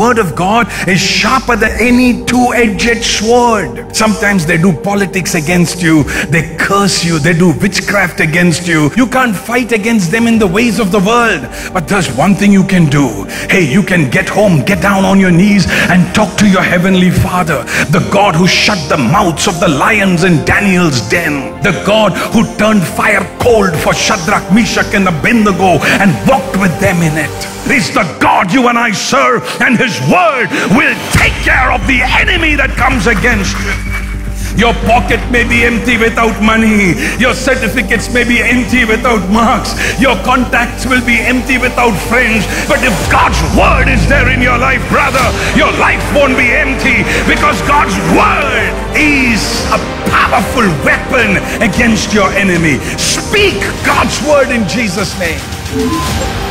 word of God is sharper than any two-edged sword. Sometimes they do politics against you, they curse you, they do witchcraft against you. You can't fight against them in the ways of the world. But there's one thing you can do. Hey, you can get home, get down on your knees and talk to your heavenly Father, the God who shut the mouths of the lions in Daniel's den, the God who turned fire cold for Shadrach, Meshach, and Abednego and walked with them in it. Is the God you and I serve, and His word will take care of the enemy that comes against you. Your pocket may be empty without money. Your certificates may be empty without marks. Your contacts will be empty without friends. But if God's word is there in your life, brother, your life won't be empty because God's word is a powerful weapon against your enemy. Speak God's word in Jesus' name.